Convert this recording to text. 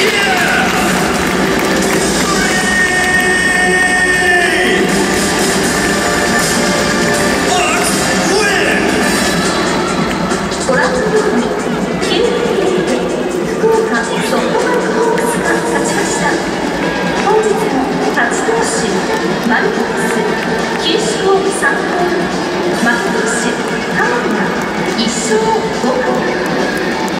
Yeah! が速報勝ち本日初投手マルテス九州を3本負け投手カンが1勝